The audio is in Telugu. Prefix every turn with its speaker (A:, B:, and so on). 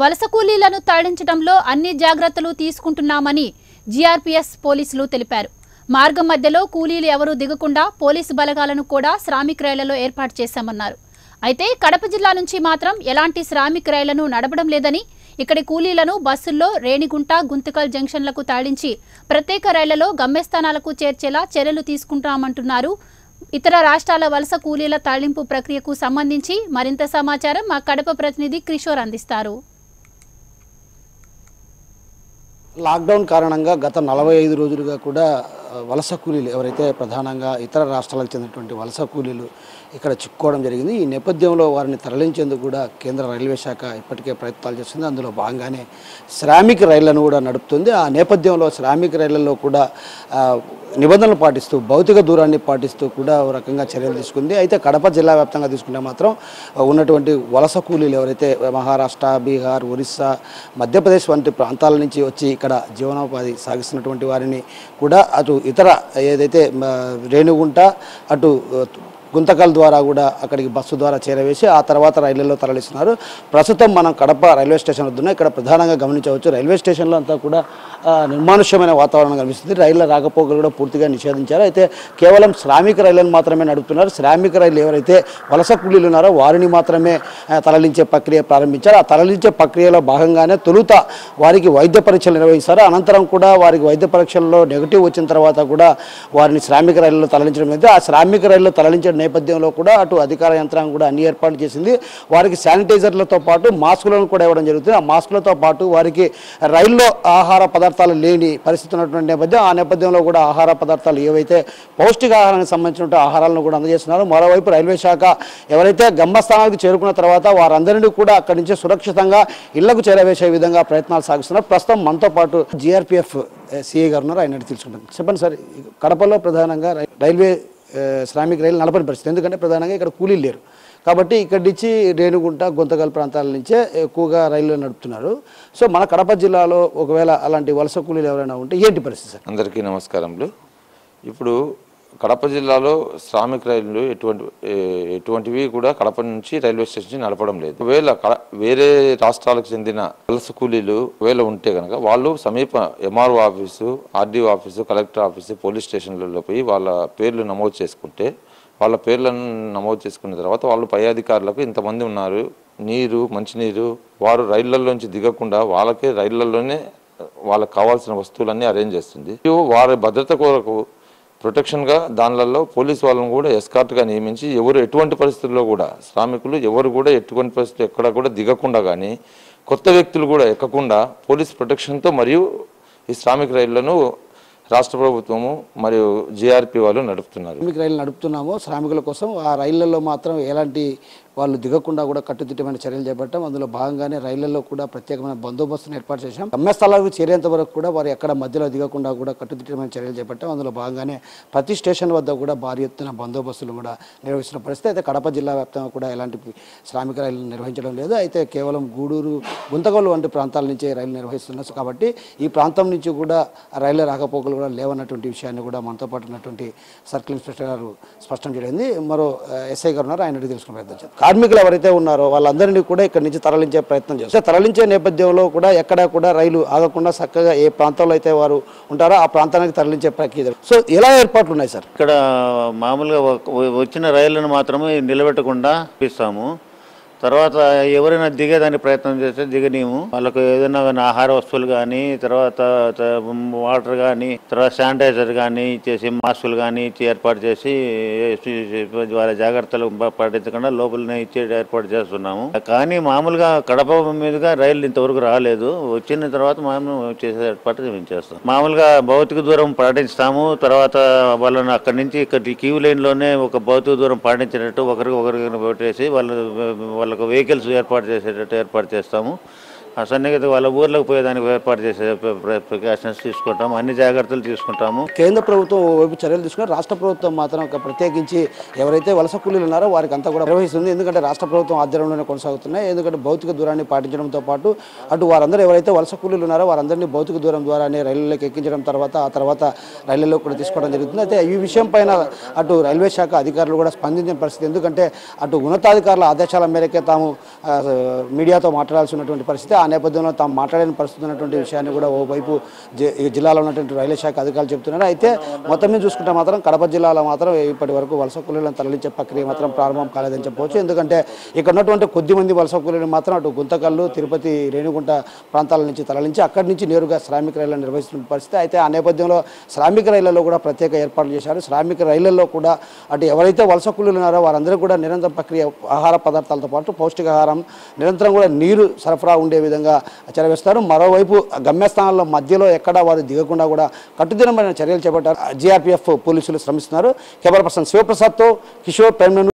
A: వలస కూలీలను తరలించడంలో అన్ని జాగ్రత్తలు తీసుకుంటున్నామని జీఆర్పీఎస్ పోలీసులు తెలిపారు. మార్గం మధ్యలో కూలీలు ఎవరూ దిగకుండా పోలీసు బలగాలను కూడా శ్రామిక్ రైళ్ళలో ఏర్పాటు చేశామన్నారు. అయితే కడప జిల్లా నుంచి మాత్రం ఎలాంటి శ్రామిక్ రైళ్ళను నడపడం లేదని ఇక్కడి కూలీలను బస్సుల్లో రేణిగుంట గుంతకల్ జంక్షన్లకు తరలించి ప్రత్యేక రైళ్ళలో గమ్యస్థానాలకు చేర్చేలా చర్యలు తీసుకుంటామంటున్నారు ఇతర రాష్ట్రాల వలస కూలీల తరలింపు ప్రక్రియకు సంబంధించి మరింత సమాచారం మా కడప ప్రతినిధి కిషోర్ అందిస్తారు.
B: లాక్డౌన్ కారణంగా గత నలభై ఐదు రోజులుగా కూడా వలస కూలీలు ఎవరైతే ప్రధానంగా ఇతర రాష్ట్రాలకు చెందినటువంటి వలస కూలీలు ఇక్కడ చిక్కుకోవడం జరిగింది. ఈ నేపథ్యంలో వారిని తరలించేందుకు కూడా కేంద్ర రైల్వే శాఖ ఇప్పటికే ప్రయత్నాలు చేస్తుంది. అందులో భాగంగానే శ్రామిక రైళ్ళను కూడా నడుపుతుంది. ఆ నేపథ్యంలో శ్రామిక రైళ్ళలో కూడా నిబంధనలు పాటిస్తూ భౌతిక దూరాన్ని పాటిస్తూ కూడా ఓ రకంగా చర్యలు తీసుకుంది. అయితే కడప జిల్లా వ్యాప్తంగా తీసుకుంటే మాత్రం ఉన్నటువంటి వలస కూలీలు ఎవరైతే మహారాష్ట్ర బీహార్ ఒరిస్సా మధ్యప్రదేశ్ వంటి ప్రాంతాల నుంచి వచ్చి ఇక్కడ జీవనోపాధి సాగిస్తున్నటువంటి వారిని కూడా అటు ఇతర ఏదైతే రేణుగుంట అటు గుంతకల్ ద్వారా కూడా అక్కడికి బస్సు ద్వారా చేరవేసి ఆ తర్వాత రైళ్ళలో తరలిస్తున్నారు. ప్రస్తుతం మనం కడప రైల్వే స్టేషన్ వద్దున్నాం ఇక్కడ ప్రధానంగా గమనించవచ్చు. రైల్వే స్టేషన్లో అంతా కూడా నిర్మానుష్యమైన వాతావరణం కనిపిస్తుంది. రైళ్ళ రాకపోకలు కూడా పూర్తిగా నిషేధించారు. అయితే కేవలం శ్రామిక రైళ్ళను మాత్రమే నడుపుతున్నారు. శ్రామిక రైలు ఎవరైతే వలస కూలీలు ఉన్నారో వారిని మాత్రమే తరలించే ప్రక్రియ ప్రారంభించారు. ఆ తరలించే ప్రక్రియలో భాగంగానే తొలుత వారికి వైద్య పరీక్షలు నిర్వహిస్తారు. అనంతరం కూడా వారికి వైద్య పరీక్షల్లో నెగిటివ్ వచ్చిన తర్వాత కూడా వారిని శ్రామిక రైళ్ళలో తరలించడం అయితే ఆ శ్రామిక రైళ్ళలో తరలించడం నేపథ్యంలో కూడా అటు అధికార యంత్రాంగం కూడా అన్ని ఏర్పాట్లు చేసింది. వారికి శానిటైజర్లతో పాటు మాస్కులను కూడా ఇవ్వడం జరుగుతుంది. ఆ మాస్కులతో పాటు వారికి రైల్లో ఆహార పదార్థాలు లేని పరిస్థితి ఉన్నటువంటి నేపథ్యం ఆ నేపథ్యంలో కూడా ఆహార పదార్థాలు ఏవైతే పౌష్టికాహారానికి సంబంధించిన ఆహారాలను కూడా అందజేస్తున్నారు. మరోవైపు రైల్వే శాఖ ఎవరైతే గమ్యస్థానానికి చేరుకున్న తర్వాత వారందరినీ కూడా అక్కడి నుంచి సురక్షితంగా ఇళ్ళకు చేరవేసే విధంగా ప్రయత్నాలు సాగిస్తున్నారు. ప్రస్తుతం మనతో పాటు జీఆర్పీఎఫ్ సిఏ గారు ఉన్నారు. ఆయన తెలుసుకుంటాం. చెప్పండి సార్ కడపలో ప్రధానంగా రైల్వే శ్రామిక రైలు నడపని పరిస్థితి. ఎందుకంటే ప్రధానంగా ఇక్కడ కూలీలు లేరు. కాబట్టి ఇక్కడి నుంచి రేణుగుంట గుంతకల్ ప్రాంతాల నుంచే ఎక్కువగా రైళ్ళు నడుపుతున్నారు. సో మన కడప జిల్లాలో ఒకవేళ అలాంటి వలస కూలీలు ఎవరైనా ఉంటే ఏంటి పరిస్థితి సార్?
C: అందరికీ నమస్కారములు. ఇప్పుడు కడప జిల్లాలో శ్రామిక రైళ్ళు ఎటువంటి ఎటువంటివి కూడా కడప నుంచి రైల్వే స్టేషన్ నుంచి నడపడం లేదు. ఒకవేళ కడ- వేరే రాష్ట్రాలకు చెందిన వలస కూలీలు ఒకవేళ ఉంటే కనుక వాళ్ళు సమీప MRO office RDO office collector office police స్టేషన్లలో పోయి వాళ్ళ పేర్లు నమోదు చేసుకుంటే వాళ్ళ పేర్లను నమోదు చేసుకున్న తర్వాత వాళ్ళు పై అధికారులకు ఇంతమంది ఉన్నారు నీరు మంచినీరు వారు రైళ్ళలోంచి దిగకుండా వాళ్ళకే రైళ్ళలోనే వాళ్ళకి కావాల్సిన వస్తువులన్నీ అరేంజ్ చేస్తుంది. వారి భద్రత కొరకు ప్రొటెక్షన్గా దానిలలో పోలీస్ వాళ్ళని కూడా ఎస్కార్ట్గా నియమించి ఎవరు ఎటువంటి పరిస్థితుల్లో కూడా శ్రామికులు ఎవరు కూడా ఎటువంటి పరిస్థితులు ఎక్కడ కూడా దిగకుండా కానీ కొత్త వ్యక్తులు కూడా ఎక్కకుండా పోలీస్ ప్రొటెక్షన్తో మరియు ఈ శ్రామిక రైళ్ళను రాష్ట్ర ప్రభుత్వము మరియు జీఆర్పీ వాళ్ళు నడుపుతున్నారు.
B: శ్రామిక రైలు నడుపుతున్నాము. శ్రామికుల కోసం ఆ రైళ్ళలో మాత్రం ఎలాంటి వాళ్ళు దిగకుండా కూడా కట్టుదిట్టమైన చర్యలు చేపట్టాం అందులో భాగంగానే రైళ్ళలో కూడా ప్రత్యేకమైన బందోబస్తును ఏర్పాటు చేశాం. గమ్యస్థలాలకు చేరేంత వరకు కూడా వారు ఎక్కడ మధ్యలో దిగకుండా కూడా కట్టుదిట్టమైన చర్యలు చేపట్టాం అందులో భాగంగానే ప్రతి స్టేషన్ వద్ద కూడా భారీ ఎత్తున బందోబస్తులు కూడా నిర్వహిస్తున్న పరిస్థితి. అయితే కడప జిల్లా వ్యాప్తంగా కూడా ఎలాంటి శ్రామిక రైలు నిర్వహించడం లేదు. అయితే కేవలం గూడూరు గుంతగోలు వంటి ప్రాంతాల నుంచే రైలు నిర్వహిస్తున్నారు. కాబట్టి ఈ ప్రాంతం నుంచి కూడా రైళ్ళ రాకపోకలు కూడా లేవన్నటువంటి విషయాన్ని కూడా మనతో పాటు ఉన్నటువంటి సర్కిల్ ఇన్స్పెక్టర్ గారు స్పష్టం చేయడం మరో ఎస్ఐ గారు ఉన్నారు. ఆయన తెలుసుకున్న తెలుసుకునే ప్రయత్నం చేద్దాం. కార్మికులు ఎవరైతే ఉన్నారో వాళ్ళందరినీ కూడా ఇక్కడ నుంచి తరలించే ప్రయత్నం చేస్తారు. తరలించే నేపథ్యంలో కూడా ఎక్కడా కూడా రైలు ఆగకుండా చక్కగా ఏ ప్రాంతంలో అయితే వారు ఉంటారో ఆ ప్రాంతానికి తరలించే ప్రక్రియ సో ఎలా ఏర్పాట్లు ఉన్నాయి సార్.
D: ఇక్కడ మామూలుగా వచ్చిన రైళ్ళను మాత్రమే నిలబెట్టకుండా ఇస్తాము తర్వాత ఎవరైనా దిగేదానికి ప్రయత్నం చేస్తే దిగనీము. వాళ్ళకు ఏదైనా కానీ ఆహార వస్తువులు కానీ తర్వాత వాటర్ కానీ తర్వాత శానిటైజర్ కానీ ఇచ్చేసి మాస్కులు కానీ ఇచ్చి ఏర్పాటు చేసి వాళ్ళ జాగ్రత్తలు పాటించకుండా లోపలనే ఇచ్చే ఏర్పాటు చేస్తున్నాము. కానీ మామూలుగా కడప మీదుగా రైలు ఇంతవరకు రాలేదు. వచ్చిన తర్వాత మేము చేసే ఏర్పాటు మేము చేస్తాం. మామూలుగా భౌతిక దూరం పాటిస్తాము. తర్వాత వాళ్ళని అక్కడి నుంచి ఇక్కడ క్యూ లైన్లోనే ఒక భౌతిక దూరం పాటించినట్టు ఒకరికి ఒకరికి పెట్టేసి వాళ్ళ వాళ్ళకు వెహికల్స్ ఏర్పాటు చేసేటట్టు ఏర్పాటు చేస్తాము. ఆ సన్నిహిత వాళ్ళ ఊర్లకు పోయేదానికి ఏర్పాటు చేసే ప్రికాషన్స్ తీసుకుంటాము అన్ని జాగ్రత్తలు తీసుకుంటాము.
B: కేంద్ర ప్రభుత్వం వైపు చర్యలు తీసుకుని రాష్ట్ర ప్రభుత్వం మాత్రం ప్రత్యేకించి ఎవరైతే వలస కూలీలు ఉన్నారో వారికి అంతా కూడా నిర్వహిస్తుంది. ఎందుకంటే రాష్ట్ర ప్రభుత్వం ఆధ్వర్యంలోనే కొనసాగుతున్నాయి. ఎందుకంటే భౌతిక దూరాన్ని పాటించడంతో పాటు అటు వారందరూ ఎవరైతే వలస కూలీలు ఉన్నారో వారందరినీ భౌతిక దూరం ద్వారానే రైళ్ళలోకి ఎక్కించడం తర్వాత ఆ తర్వాత రైళ్ళలో కూడా తీసుకోవడం జరుగుతుంది. అయితే ఈ విషయం పైన అటు రైల్వే శాఖ అధికారులు కూడా స్పందించిన పరిస్థితి ఎందుకంటే అటు ఉన్నతాధికారుల ఆదేశాల మేరకే తాము మీడియాతో మాట్లాడాల్సి ఉన్నటువంటి పరిస్థితి. ఆ నేపథ్యంలో తాము మాట్లాడిన పరిస్థితి ఉన్నటువంటి విషయాన్ని కూడా ఓవైపు జి- ఈ జిల్లాలో ఉన్నటువంటి రైల్వే శాఖ అధికారులు చెప్తున్నారు. అయితే మొత్తం మీద చూసుకుంటే మాత్రం కడప జిల్లాలో మాత్రం ఇప్పటి వరకు వలస కూలీలను తరలించే ప్రక్రియ మాత్రం ప్రారంభం కాలేదని చెప్పవచ్చు ఎందుకంటే ఇక్కడ ఉన్నటువంటి కొద్ది మంది వలస కూలీలు మాత్రం అటు గుంతకల్లు తిరుపతి రేణిగుంట ప్రాంతాల నుంచి తరలించి అక్కడి నుంచి నేరుగా శ్రామిక రైళ్ళను నిర్వహిస్తున్న పరిస్థితి. అయితే ఆ నేపథ్యంలో శ్రామిక రైళ్ళలో కూడా ప్రత్యేక ఏర్పాట్లు చేశారు. శ్రామిక రైళ్ళలో కూడా అటు ఎవరైతే వలస కూలీలు ఉన్నారో వారందరూ కూడా నిరంతర ప్రక్రియ ఆహార పదార్థాలతో పాటు పౌష్టికాహారం నిరంతరం కూడా నీరు సరఫరా ఉండే విధంగా చర్యవేస్తారు మరోవైపు గమ్యస్థానాల్లో మధ్యలో ఎక్కడా వారు దిగకుండా కూడా కట్టుదినమైన చర్యలు చేపట్టారు. జీఆర్పీఎఫ్ పోలీసులు శ్రమిస్తున్నారు. కెమెరా పర్సన్ శివప్రసాద్తో కిషోర్ ప్రైమ్